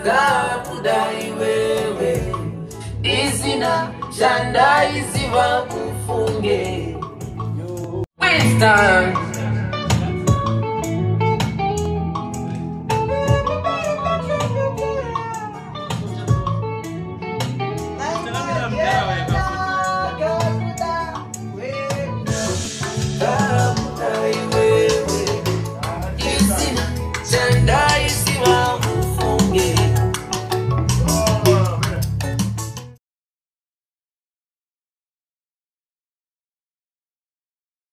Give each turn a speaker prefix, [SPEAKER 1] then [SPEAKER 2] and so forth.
[SPEAKER 1] ndakakudai wewe. Izina chanda iziwa ufunge Winston